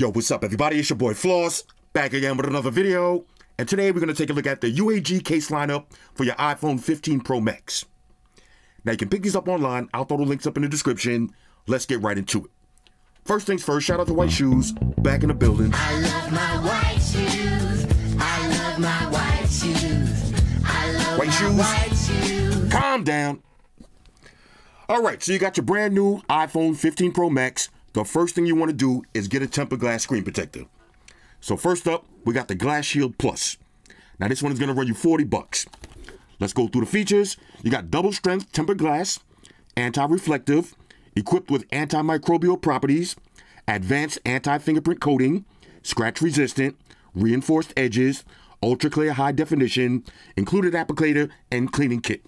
Yo, what's up, everybody? It's your boy Floss, back again with another video. And today we're going to take a look at the UAG case lineup for your iPhone 15 Pro Max. Now, you can pick these up online. I'll throw the links up in the description. Let's get right into it. First things first, shout out to White Shoes, back in the building. I love my white shoes. I love my white shoes. I love White my shoes? white shoes. Calm down. All right, so you got your brand new iPhone 15 Pro Max. The first thing you want to do is get a tempered glass screen protector. So first up, we got the Glass Shield Plus. Now this one is going to run you 40 bucks. Let's go through the features. You got double strength tempered glass, anti-reflective, equipped with antimicrobial properties, advanced anti-fingerprint coating, scratch resistant, reinforced edges, ultra clear high definition, included applicator, and cleaning kit.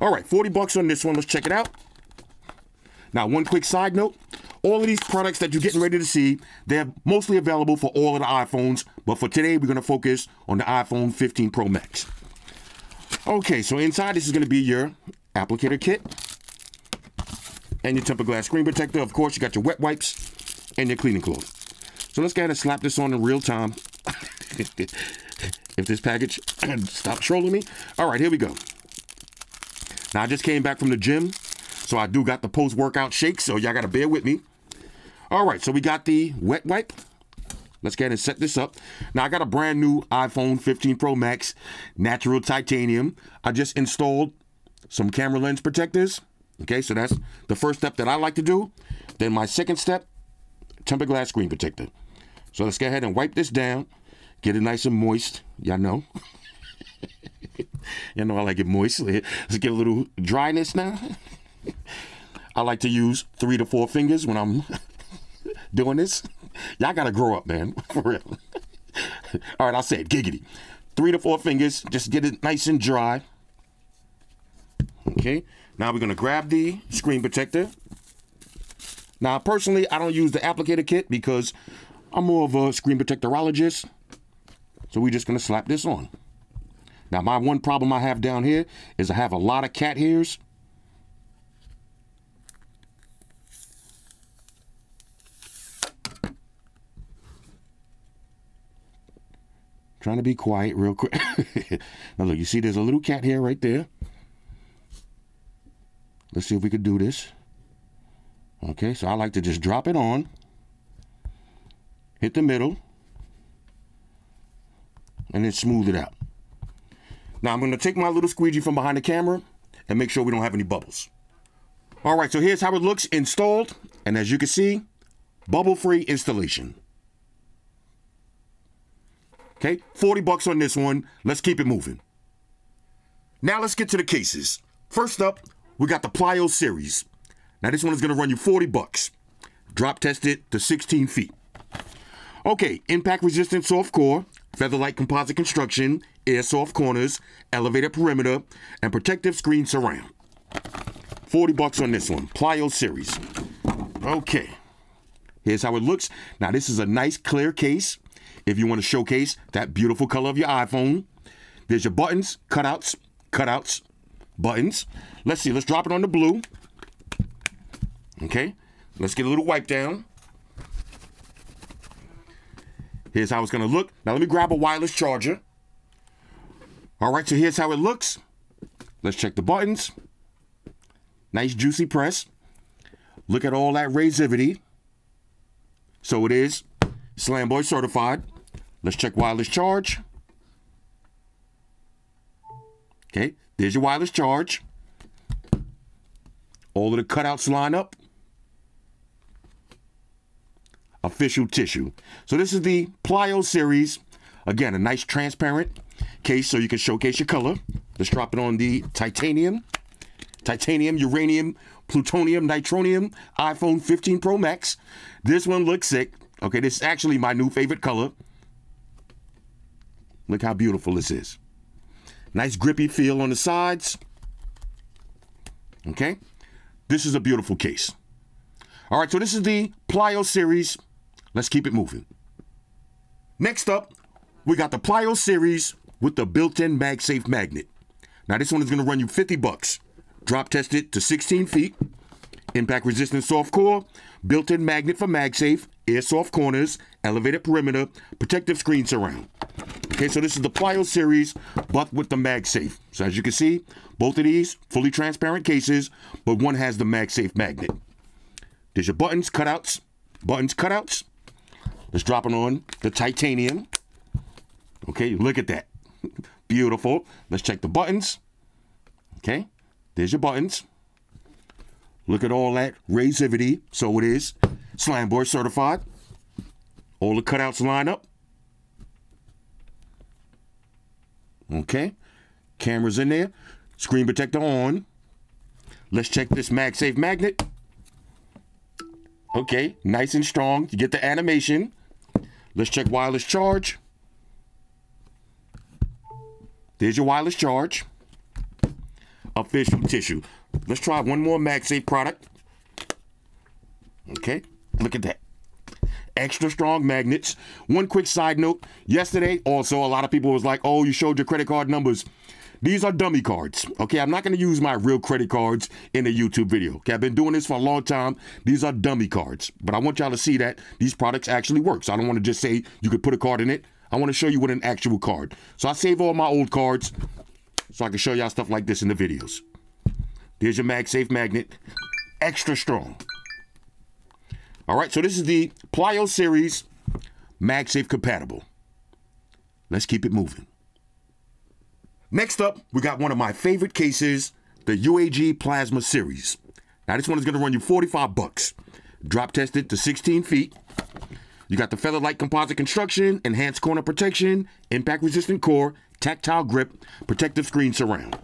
All right, 40 bucks on this one. Let's check it out. Now, one quick side note. All of these products that you're getting ready to see, they're mostly available for all of the iPhones, but for today, we're going to focus on the iPhone 15 Pro Max. Okay, so inside, this is going to be your applicator kit and your tempered glass screen protector. Of course, you got your wet wipes and your cleaning cloth. So let's go ahead and slap this on in real time. if this package stop trolling me. All right, here we go. Now I just came back from the gym, so I do got the post-workout shake, so y'all gotta bear with me. All right, so we got the wet wipe. Let's go ahead and set this up. Now I got a brand new iPhone 15 Pro Max natural titanium. I just installed some camera lens protectors. Okay, so that's the first step that I like to do. Then my second step, tempered glass screen protector. So let's go ahead and wipe this down, get it nice and moist. Y'all know. Y'all know I like it moist. Let's get a little dryness now. I like to use three to four fingers when I'm doing this. Y'all gotta grow up, man. For real. All right, I'll say it. Giggity. Three to four fingers. Just get it nice and dry. Okay. Now we're gonna grab the screen protector. Now, personally, I don't use the applicator kit because I'm more of a screen protectorologist. So we're just gonna slap this on. Now, my one problem I have down here is I have a lot of cat hairs. Trying to be quiet real quick. now look, you see there's a little cat hair right there. Let's see if we could do this. Okay, so I like to just drop it on. Hit the middle. And then smooth it out. Now I'm going to take my little squeegee from behind the camera and make sure we don't have any bubbles. All right, so here's how it looks installed. And as you can see, bubble-free installation. Okay, 40 bucks on this one. Let's keep it moving. Now let's get to the cases. First up, we got the Plyo series. Now this one is going to run you 40 bucks. Drop tested to 16 feet. Okay, impact resistant soft core, featherlight composite construction, air soft corners, elevated perimeter, and protective screen surround. 40 bucks on this one, Plyo series. Okay, here's how it looks. Now this is a nice clear case. If you want to showcase that beautiful color of your iPhone, there's your buttons, cutouts, cutouts, buttons. Let's see, let's drop it on the blue. Okay, let's get a little wipe down. Here's how it's gonna look. Now let me grab a wireless charger. All right, so here's how it looks. Let's check the buttons. Nice juicy press. Look at all that razivity. So it is Slamboy certified. Let's check wireless charge. Okay, there's your wireless charge. All of the cutouts line up. Official tissue. So this is the Plyo series. Again, a nice transparent case so you can showcase your color. Let's drop it on the titanium. Titanium, uranium, plutonium, nitronium iPhone 15 Pro Max. This one looks sick. Okay, this is actually my new favorite color. Look how beautiful this is. Nice grippy feel on the sides. Okay, this is a beautiful case. All right, so this is the Plyo series. Let's keep it moving. Next up, we got the Plyo series with the built-in MagSafe magnet. Now this one is going to run you 50 bucks. Drop tested to 16 feet. Impact resistant soft core, built-in magnet for MagSafe, airsoft corners, elevated perimeter, protective screen surround. Okay, so this is the Plyo series, but with the MagSafe. So as you can see, both of these fully transparent cases, but one has the MagSafe magnet. There's your buttons, cutouts, buttons, cutouts. Let's drop it on the titanium. Okay, look at that. Beautiful. Let's check the buttons. Okay, there's your buttons. Look at all that razivity. So it is Slamboy certified. All the cutouts line up. Okay, cameras in there. Screen protector on. Let's check this MagSafe magnet. Okay, nice and strong. You get the animation. Let's check wireless charge. There's your wireless charge. Official tissue. Let's try one more MagSafe product. Okay, look at that. Extra strong magnets. One quick side note. Yesterday, also, a lot of people was like, oh, you showed your credit card numbers. These are dummy cards. Okay, I'm not going to use my real credit cards in a YouTube video. Okay, I've been doing this for a long time. These are dummy cards. But I want y'all to see that these products actually work. So I don't want to just say you could put a card in it. I want to show you with an actual card. So I save all my old cards so I can show y'all stuff like this in the videos. Here's your MagSafe magnet. Extra strong. All right, so this is the Plyo series MagSafe compatible. Let's keep it moving. Next up, we got one of my favorite cases, the UAG Plasma series. Now this one is going to run you 45 bucks. Drop tested to 16 feet. You got the feather-like composite construction, enhanced corner protection, impact-resistant core, tactile grip, protective screen surround.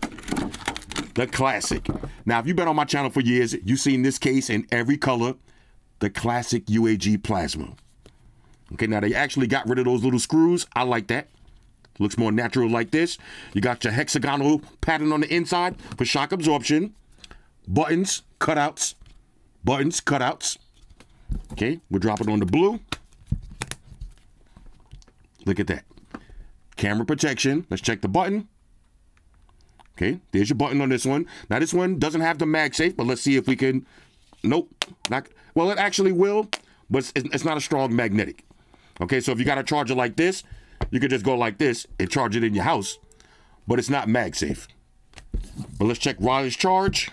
The classic. Now, if you've been on my channel for years, you've seen this case in every color, the classic UAG Plasma. Okay, now they actually got rid of those little screws. I like that. Looks more natural like this. You got your hexagonal pattern on the inside for shock absorption. Buttons, cutouts, buttons, cutouts. Okay, we're dropping on the blue. Look at that. Camera protection. Let's check the button. Okay, there's your button on this one. Now this one doesn't have the MagSafe, but let's see if we can. Nope, not. Well, it actually will, but it's, it's not a strong magnetic. Okay, so if you got a charger like this, you could just go like this and charge it in your house, but it's not MagSafe. But let's check wireless charge.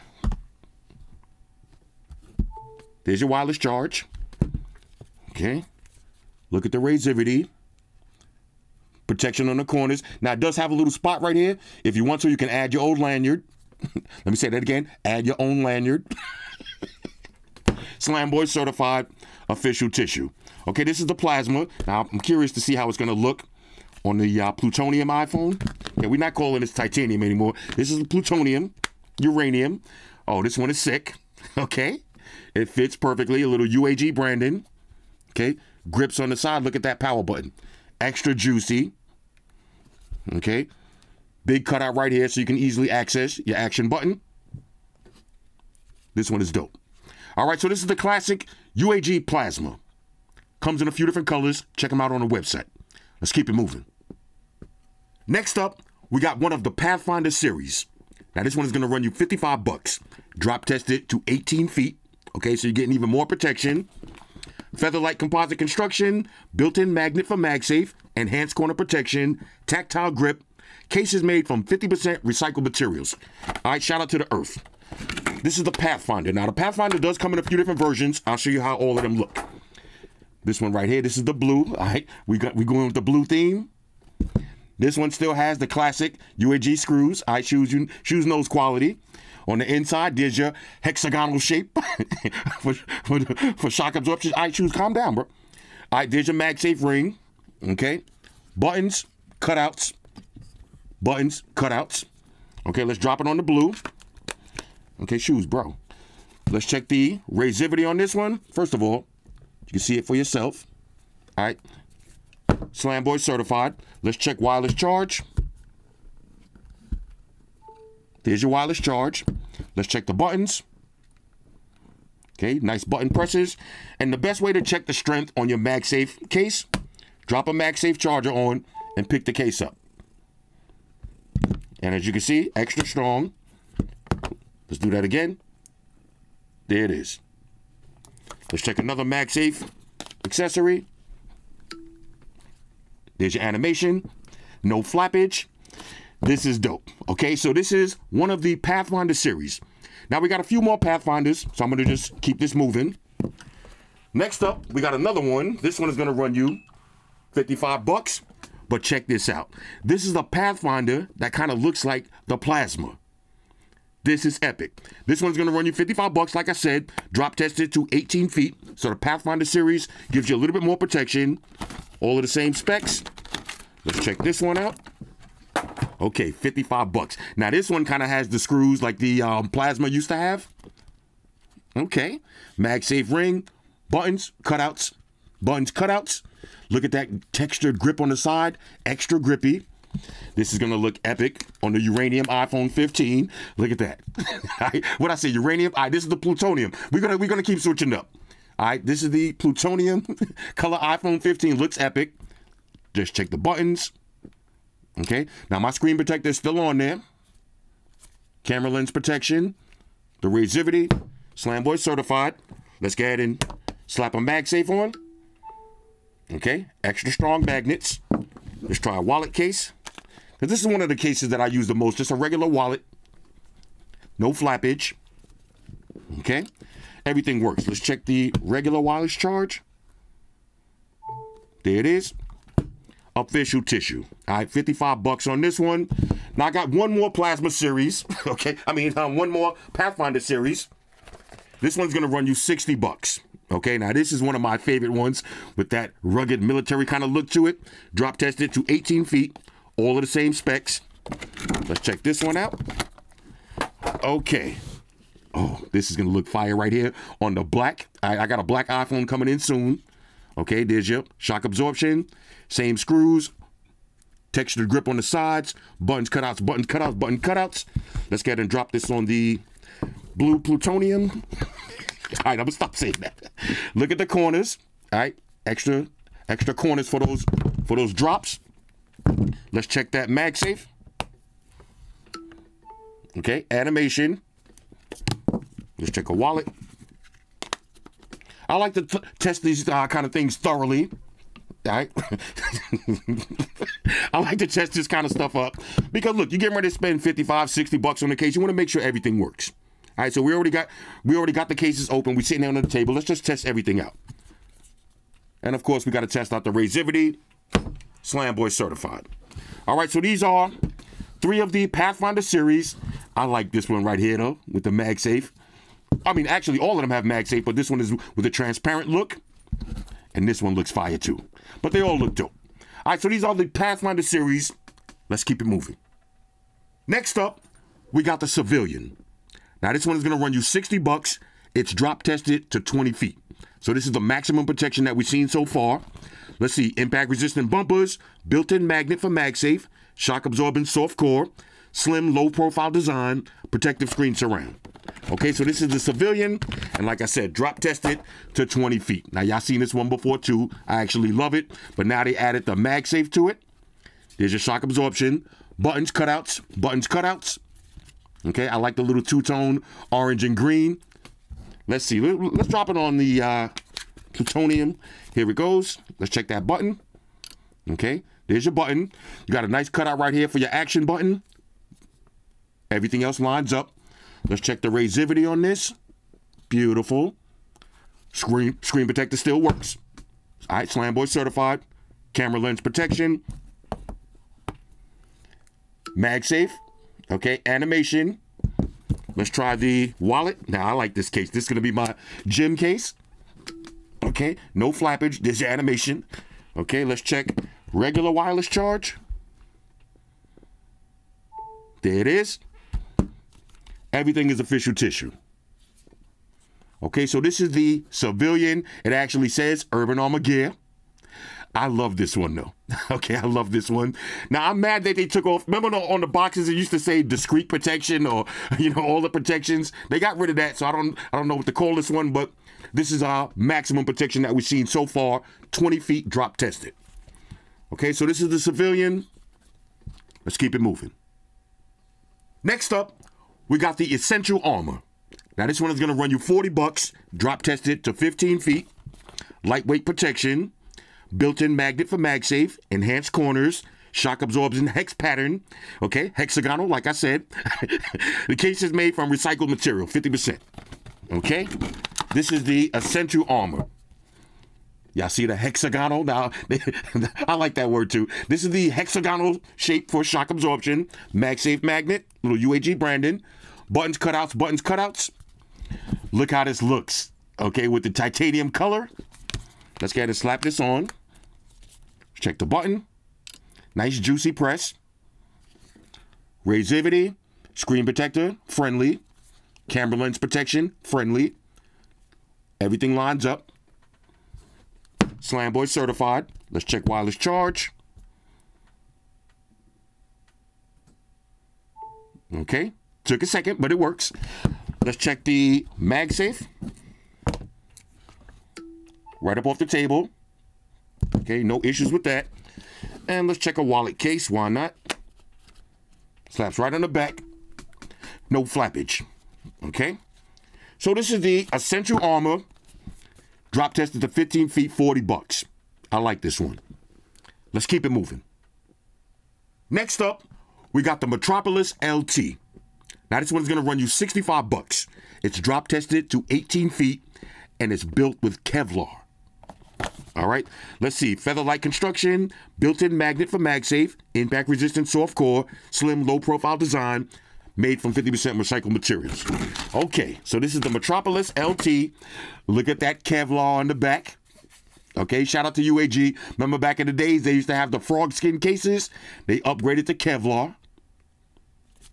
There's your wireless charge. Okay. Look at the razivity. Protection on the corners. Now it does have a little spot right here. If you want to, you can add your old lanyard. Let me say that again. Add your own lanyard. Slam Boy certified official tissue. Okay, this is the plasma. Now I'm curious to see how it's gonna look on the uh, plutonium iPhone. Okay, we're not calling this titanium anymore. This is plutonium, uranium. Oh, this one is sick. Okay, it fits perfectly. A little UAG branding. Okay, grips on the side. Look at that power button. Extra juicy. Okay, big cutout right here so you can easily access your action button. This one is dope. All right, so this is the classic UAG Plasma. Comes in a few different colors. Check them out on the website. Let's keep it moving. Next up, we got one of the Pathfinder series. Now this one is going to run you 55 bucks. Drop tested to 18 feet. Okay, so you're getting even more protection. Feather-like composite construction, built-in magnet for MagSafe, enhanced corner protection, tactile grip. Case is made from 50% recycled materials. All right, shout out to the Earth. This is the Pathfinder. Now the Pathfinder does come in a few different versions. I'll show you how all of them look. This one right here, this is the blue. All right, we got we going with the blue theme. This one still has the classic UAG screws. I choose you shoes nose quality. On the inside, there's your hexagonal shape for, for, for shock absorption. I choose calm down, bro. All right, there's your MagSafe ring. Okay, buttons, cutouts, buttons, cutouts. Okay, let's drop it on the blue. Okay, shoes, bro. Let's check the razivity on this one. First of all, you can see it for yourself. All right. Slam Boy certified. Let's check wireless charge. There's your wireless charge. Let's check the buttons. Okay, nice button presses. And the best way to check the strength on your MagSafe case, drop a MagSafe charger on and pick the case up. And as you can see, extra strong. Let's do that again. There it is. Let's check another MagSafe accessory. There's your animation. No flappage. This is dope. Okay, so this is one of the Pathfinder series. Now we got a few more Pathfinders, so I'm gonna just keep this moving. Next up, we got another one. This one is gonna run you 55 bucks. But check this out. This is a Pathfinder that kind of looks like the plasma. This is epic. This one's gonna run you 55 bucks, like I said, drop tested to 18 feet. So the Pathfinder series gives you a little bit more protection. All of the same specs. Let's check this one out. Okay, 55 bucks. Now this one kind of has the screws like the um, plasma used to have. Okay. MagSafe ring, buttons, cutouts, buttons, cutouts. Look at that textured grip on the side, extra grippy. This is gonna look epic on the uranium iPhone 15. Look at that. what I say, uranium? All right, this is the plutonium. We're gonna we're gonna keep switching up. All right, this is the plutonium color iPhone 15. Looks epic. Just check the buttons. Okay, now my screen protector is still on there. Camera lens protection, the Razivity, Slamboy certified. Let's go ahead and slap a MagSafe on. Okay, extra strong magnets. Let's try a wallet case. Because this is one of the cases that I use the most. Just a regular wallet. No flappage. Okay, everything works. Let's check the regular wireless charge. There it is official tissue. All right, 55 bucks on this one. Now I got one more plasma series. Okay, I mean um, one more Pathfinder series. This one's gonna run you 60 bucks. Okay, now this is one of my favorite ones with that rugged military kind of look to it. Drop tested to 18 feet, all of the same specs. Let's check this one out. Okay. Oh, this is gonna look fire right here on the black. I, I got a black iPhone coming in soon. Okay, there's your shock absorption, same screws, textured grip on the sides, buttons, cutouts, buttons, cutouts, button cutouts. Let's go ahead and drop this on the blue plutonium. All right, I'm gonna stop saying that. Look at the corners. All right, extra, extra corners for those for those drops. Let's check that MagSafe. Okay, animation. Let's check a wallet. I like to test these uh, kind of things thoroughly. All right. I like to test this kind of stuff up because look, you're getting ready to spend 55, 60 bucks on the case. You want to make sure everything works. All right, so we already got we already got the cases open. We're sitting down on the table. Let's just test everything out. And of course, we got to test out the Razivity Slamboy certified. All right, so these are three of the Pathfinder series. I like this one right here though, with the MagSafe. I mean, actually, all of them have MagSafe, but this one is with a transparent look, and this one looks fire too. But they all look dope. All right, so these are the Pathfinder series. Let's keep it moving. Next up, we got the Civilian. Now, this one is going to run you 60 bucks. It's drop tested to 20 feet. So this is the maximum protection that we've seen so far. Let's see, impact resistant bumpers, built-in magnet for MagSafe, shock absorbing soft core, slim low profile design, protective screen surround. Okay, so this is the civilian, and like I said, drop tested to 20 feet. Now y'all seen this one before too. I actually love it, but now they added the MagSafe to it. There's your shock absorption, buttons cutouts, buttons cutouts. Okay, I like the little two-tone orange and green. Let's see. Let- Let's drop it on the uh, plutonium. Here it goes. Let's check that button. Okay, there's your button. You got a nice cutout right here for your action button. Everything else lines up. Let's check the Razivity on this. Beautiful. Screen screen protector still works. All right, Slamboy certified. Camera lens protection. MagSafe. Okay, animation. Let's try the wallet. Now I like this case. This is gonna be my gym case. Okay, no flappage. There's animation. Okay, let's check regular wireless charge. There it is. Everything is official tissue. Okay, so this is the civilian. It actually says Urban Armor Gear. I love this one though. Okay, I love this one. Now I'm mad that they took off. Remember on the boxes it used to say discreet protection or you know all the protections. They got rid of that, so I don't I don't know what to call this one, but this is our maximum protection that we've seen so far. 20 feet drop tested. Okay, so this is the civilian. Let's keep it moving. Next up, we got the essential armor. Now this one is gonna run you 40 bucks, drop tested to 15 feet. lightweight protection, built-in magnet for MagSafe, enhanced corners, shock absorbing hex pattern, okay, hexagonal, like I said. the case is made from recycled material, 50%. Okay? This is the essential armor. Y'all see the hexagonal? Now, I like that word too. This is the hexagonal shape for shock absorption. MagSafe magnet, little UAG branding. Buttons, cutouts, buttons, cutouts. Look how this looks, okay, with the titanium color. Let's go ahead and slap this on. Check the button. Nice juicy press. Razivity, screen protector, friendly. Camera lens protection, friendly. Everything lines up. Slamboy certified. Let's check wireless charge. Okay, took a second, but it works. Let's check the MagSafe. Right up off the table. Okay, no issues with that. And let's check a wallet case. Why not? Slaps right on the back. No flappage. Okay. So this is the Essential Armor. Drop tested to 15 feet, 40 bucks. I like this one. Let's keep it moving. Next up, we got the Metropolis LT. Now this one's gonna run you 65 bucks. It's drop tested to 18 feet and it's built with Kevlar. All right, let's see. Featherlight construction, built-in magnet for MagSafe, impact-resistant soft core, slim, low-profile design, made from 50% recycled materials. Okay, so this is the Metropolis LT. Look at that Kevlar on the back. Okay, shout out to UAG. Remember back in the days, they used to have the frog skin cases. They upgraded to Kevlar.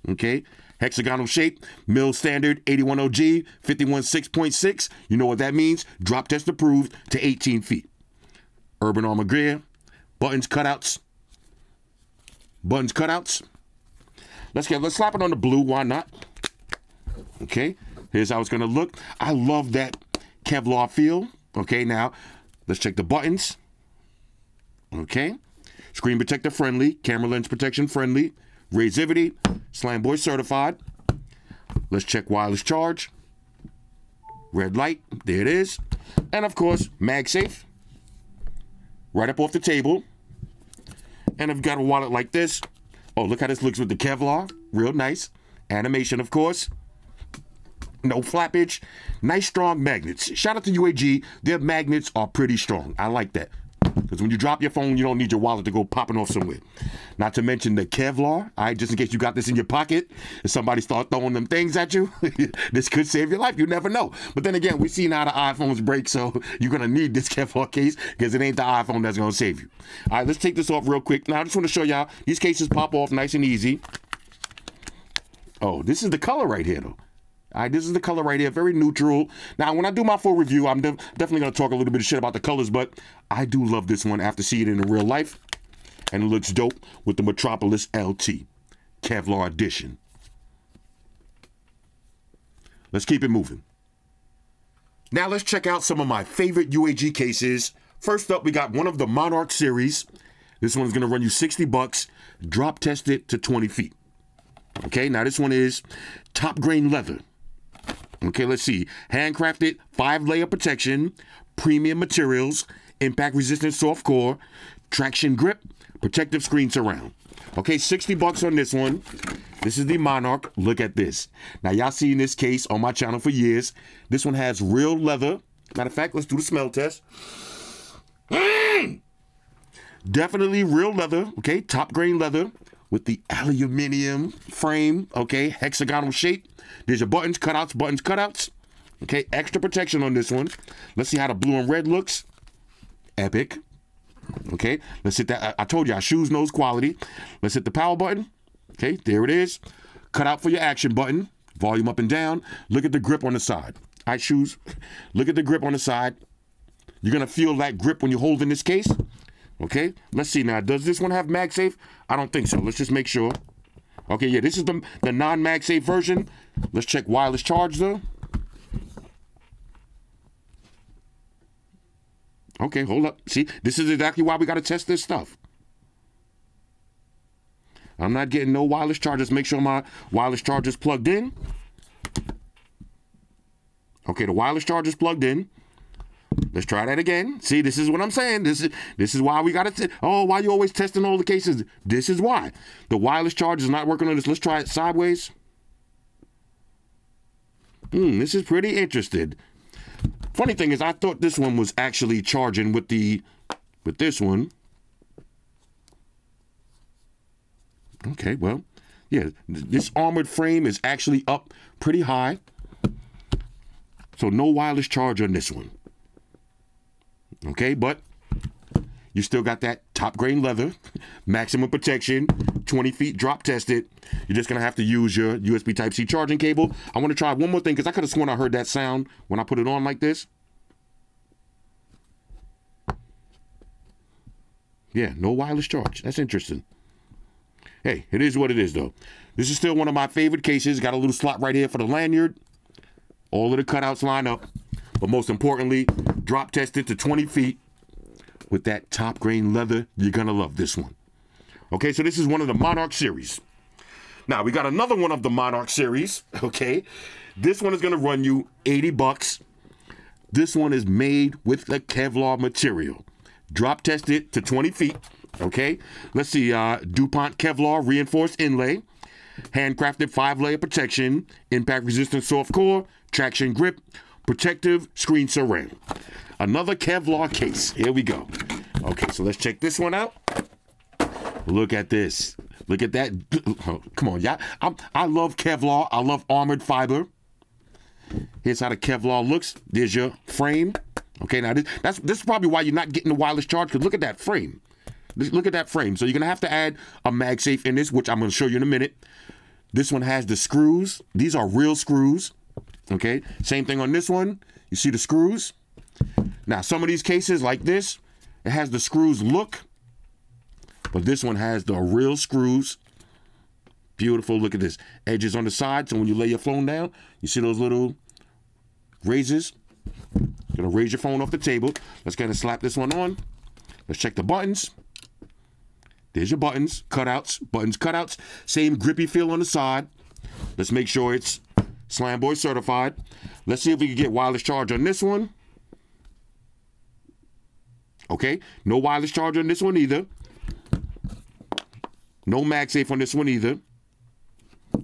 Okay, hexagonal shape, mill standard 810G, 516.6. You know what that means? Drop test approved to 18 feet. Urban Armor gear, buttons, cutouts, buttons, cutouts. Let's get let's slap it on the blue. Why not? Okay, here's how it's gonna look. I love that Kevlar feel. Okay, now let's check the buttons. Okay, screen protector friendly, camera lens protection friendly, Razivity, Slamboy certified. Let's check wireless charge. Red light, there it is. And of course, MagSafe. Right up off the table. And I've got a wallet like this. Oh, look how this looks with the Kevlar. Real nice. Animation, of course. No flappage. Nice strong magnets. Shout out to UAG. Their magnets are pretty strong. I like that. Because when you drop your phone, you don't need your wallet to go popping off somewhere. Not to mention the Kevlar. All right, just in case you got this in your pocket and somebody start throwing them things at you, this could save your life. You never know. But then again, we've seen how the iPhones break, so you're gonna need this Kevlar case because it ain't the iPhone that's gonna save you. All right, let's take this off real quick. Now I just want to show y'all these cases pop off nice and easy. Oh, this is the color right here though. All right, this is the color right here, very neutral. Now, when I do my full review, I'm de- definitely going to talk a little bit of shit about the colors, but I do love this one after seeing it in real life. And it looks dope with the Metropolis LT Kevlar edition. Let's keep it moving. Now, let's check out some of my favorite UAG cases. First up, we got one of the Monarch series. This one's going to run you 60 bucks, drop tested to 20 feet. Okay, now this one is top grain leather. Okay, let's see. Handcrafted, five layer protection, premium materials, impact resistant soft core, traction grip, protective screen surround. Okay, 60 bucks on this one. This is the Monarch. Look at this. Now, y'all seen this case on my channel for years. This one has real leather. Matter of fact, let's do the smell test. Mm! Definitely real leather. Okay, top grain leather with the aluminium frame. Okay, hexagonal shape. There's your buttons, cutouts, buttons, cutouts. Okay, extra protection on this one. Let's see how the blue and red looks. Epic. Okay, let's hit that. I, told you, our shoes knows quality. Let's hit the power button. Okay, there it is. Cut out for your action button. Volume up and down. Look at the grip on the side. I shoes. Look at the grip on the side. You're gonna feel that grip when you hold in this case. Okay, let's see now. Does this one have MagSafe? I don't think so. Let's just make sure. Okay, yeah, this is the, the non-MagSafe version. Let's check wireless charge though. Okay, hold up. See, this is exactly why we got to test this stuff. I'm not getting no wireless chargers. Make sure my wireless charger's plugged in. Okay, the wireless charger's plugged in. Let's try that again. See, this is what I'm saying. This is this is why we got to. Oh, why you always testing all the cases? This is why the wireless charge is not working on this. Let's try it sideways. Hmm, this is pretty interesting. Funny thing is, I thought this one was actually charging with the with this one. Okay, well, yeah, th- this armored frame is actually up pretty high. So no wireless charge on this one. Okay, but you still got that top grain leather, maximum protection, 20 feet drop tested. You're just gonna have to use your USB Type C charging cable. I want to try one more thing because I could have sworn I heard that sound when I put it on like this. Yeah, no wireless charge. That's interesting. Hey, it is what it is though. This is still one of my favorite cases. Got a little slot right here for the lanyard. All of the cutouts line up. But most importantly, drop tested to 20 feet with that top grain leather. You're gonna love this one. Okay, so this is one of the Monarch series. Now we got another one of the Monarch series. Okay, this one is gonna run you 80 bucks. This one is made with the Kevlar material. Drop tested to 20 feet. Okay, let's see. Uh, DuPont Kevlar reinforced inlay, handcrafted five layer protection, impact resistant soft core, traction grip, protective screen surround. Another Kevlar case. Here we go. Okay, so let's check this one out. Look at this. Look at that. Oh, come on, yeah. I'm, I love Kevlar. I love armored fiber. Here's how the Kevlar looks. There's your frame. Okay, now this, that's this is probably why you're not getting the wireless charge. Because look at that frame. Look at that frame. So you're gonna have to add a MagSafe in this, which I'm gonna show you in a minute. This one has the screws. These are real screws. Okay. Same thing on this one. You see the screws. Now some of these cases like this, it has the screws look, but this one has the real screws. Beautiful. Look at this. Edges on the side. So when you lay your phone down, you see those little razors. Gonna raise your phone off the table. Let's kind of slap this one on. Let's check the buttons. There's your buttons, cutouts, buttons, cutouts. Same grippy feel on the side. Let's make sure it's Slam Boy certified. Let's see if we can get wireless charge on this one. Okay, no wireless charge on this one either. No MagSafe on this one either.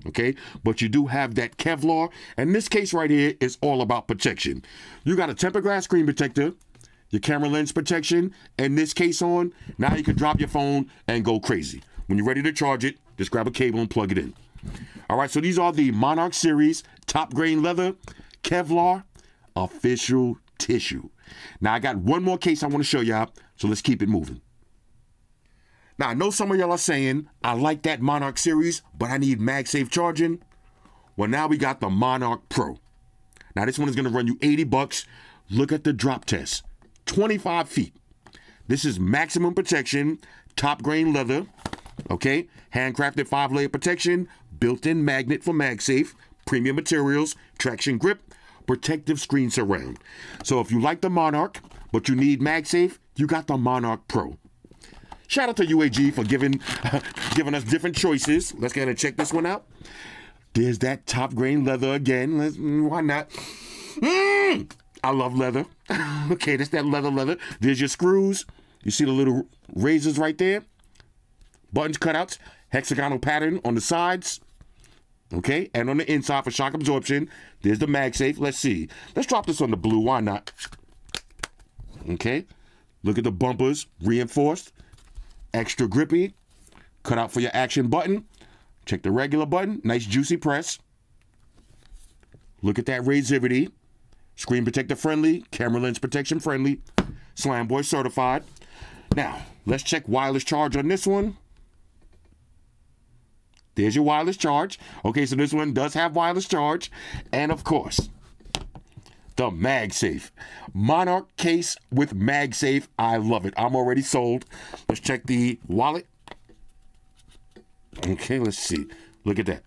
Okay, but you do have that Kevlar. And this case right here is all about protection. You got a tempered glass screen protector, your camera lens protection, and this case on. Now you can drop your phone and go crazy. When you're ready to charge it, just grab a cable and plug it in. All right, so these are the Monarch series top grain leather Kevlar official tissue. Now I got one more case I want to show y'all, so let's keep it moving. Now I know some of y'all are saying I like that Monarch series, but I need MagSafe charging. Well, now we got the Monarch Pro. Now this one is going to run you 80 bucks. Look at the drop test, 25 feet. This is maximum protection, top grain leather. Okay, handcrafted five layer protection, built in magnet for MagSafe, premium materials, traction grip, protective screen surround. So if you like the Monarch, but you need MagSafe, you got the Monarch Pro. Shout out to UAG for giving giving us different choices. Let's go ahead and check this one out. There's that top grain leather again. Let's, why not? Mm, I love leather. okay, that's that leather leather. There's your screws. You see the little razors right there? Buttons cutouts, hexagonal pattern on the sides. Okay, and on the inside for shock absorption, there's the MagSafe. Let's see. Let's drop this on the blue. Why not? Okay, look at the bumpers, reinforced, extra grippy. Cut out for your action button. Check the regular button. Nice juicy press. Look at that razivity. Screen protector friendly, camera lens protection friendly, Slam Boy certified. Now, let's check wireless charge on this one. There's your wireless charge. Okay, so this one does have wireless charge. And of course, the MagSafe. Monarch case with MagSafe. I love it. I'm already sold. Let's check the wallet. Okay, let's see. Look at that.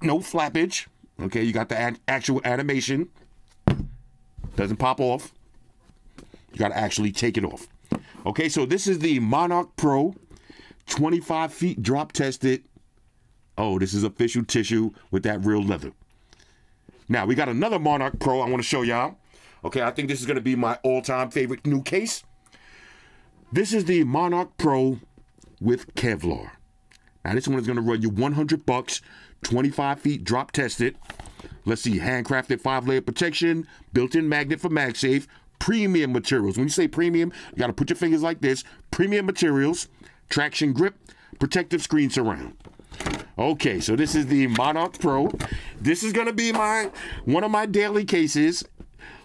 No flappage. Okay, you got the actual animation. Doesn't pop off. You got to actually take it off. Okay, so this is the Monarch Pro 25 feet drop tested. Oh, this is official tissue with that real leather. Now we got another Monarch Pro I want to show y'all. Okay, I think this is going to be my all-time favorite new case. This is the Monarch Pro with Kevlar. Now this one is going to run you 100 bucks, 25 feet drop tested. Let's see, handcrafted five-layer protection, built-in magnet for MagSafe, premium materials. When you say premium, you got to put your fingers like this. Premium materials, traction grip, protective screen surround. Okay, so this is the Monarch Pro. This is gonna be my one of my daily cases.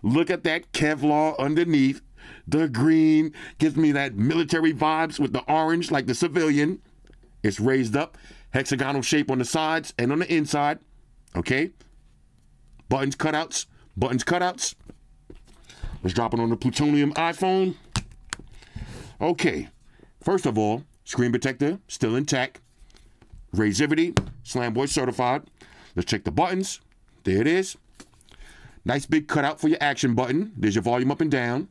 Look at that Kevlar underneath. The green gives me that military vibes with the orange, like the civilian. It's raised up, hexagonal shape on the sides and on the inside. Okay. Buttons, cutouts, buttons, cutouts. Let's drop it on the plutonium iPhone. Okay. First of all, screen protector still intact. Razivity, Slamboy certified. Let's check the buttons. There it is. Nice big cutout for your action button. There's your volume up and down.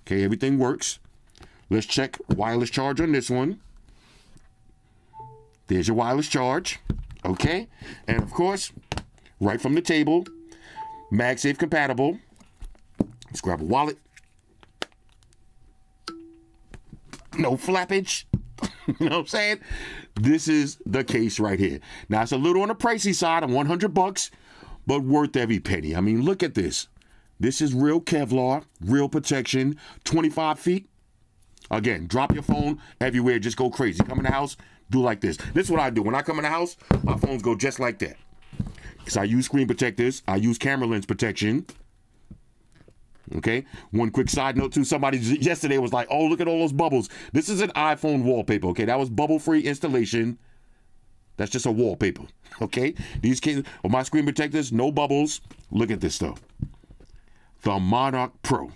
Okay, everything works. Let's check wireless charge on this one. There's your wireless charge. Okay, and of course, right from the table, MagSafe compatible. Let's grab a wallet. No flappage. you know what I'm saying? This is the case right here. Now it's a little on the pricey side, on 100 bucks, but worth every penny. I mean, look at this. This is real Kevlar, real protection, 25 feet. Again, drop your phone everywhere, just go crazy. Come in the house, do like this. This is what I do. When I come in the house, my phones go just like that. Because I use screen protectors, I use camera lens protection. Okay. One quick side note too. Somebody yesterday was like, "Oh, look at all those bubbles." This is an iPhone wallpaper. Okay, that was bubble-free installation. That's just a wallpaper. Okay. These kids, on my screen protectors, no bubbles. Look at this though. The Monarch Pro.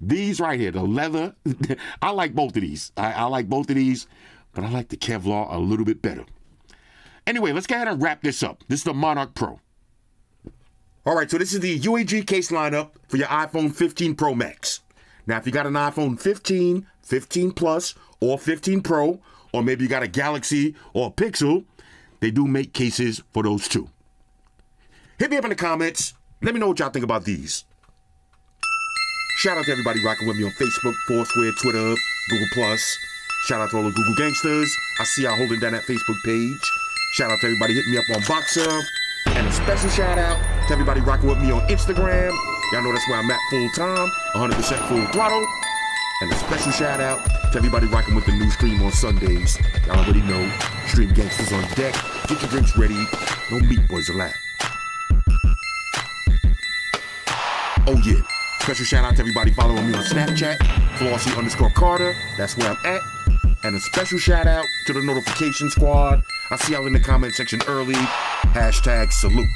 These right here, the leather. I like both of these. I, I like both of these, but I like the Kevlar a little bit better. Anyway, let's go ahead and wrap this up. This is the Monarch Pro. All right, so this is the UAG case lineup for your iPhone 15 Pro Max. Now, if you got an iPhone 15, 15 Plus, or 15 Pro, or maybe you got a Galaxy or a Pixel, they do make cases for those too. Hit me up in the comments. Let me know what y'all think about these. Shout out to everybody rocking with me on Facebook, Foursquare, Twitter, Google Plus. Shout out to all the Google gangsters. I see y'all holding down that Facebook page. Shout out to everybody hitting me up on Voxer. A special shout out to everybody rocking with me on Instagram. Y'all know that's where I'm at full time, 100% full throttle. And a special shout out to everybody rocking with the new stream on Sundays. Y'all already know, Stream Gangsters on deck. Get your drinks ready. No meat boys allowed. Oh yeah. Special shout out to everybody following me on Snapchat, Flossy underscore Carter. That's where I'm at. And a special shout out to the notification squad. I see y'all in the comment section early. Hashtag salute.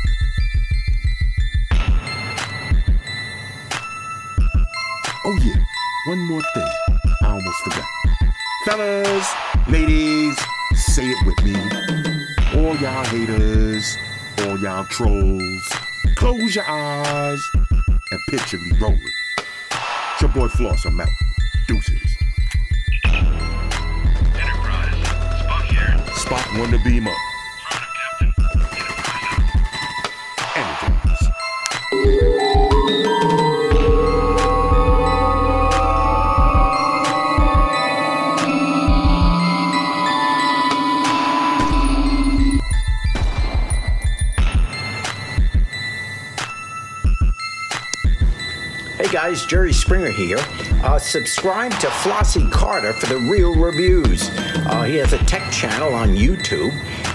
Oh yeah, one more thing. I almost forgot. Fellas, ladies, say it with me. All y'all haters, all y'all trolls, close your eyes and picture me rolling. It's your boy Floss, I'm out. Deuces. Enterprise. Spock here. Spot one to beam up. Jerry Springer here. Uh, subscribe to Flossy Carter for the real reviews. Uh, he has a tech channel on YouTube,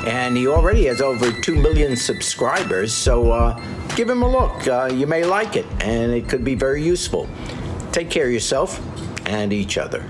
and he already has over 2 million subscribers, so uh, give him a look. Uh, you may like it, and it could be very useful. Take care of yourself and each other.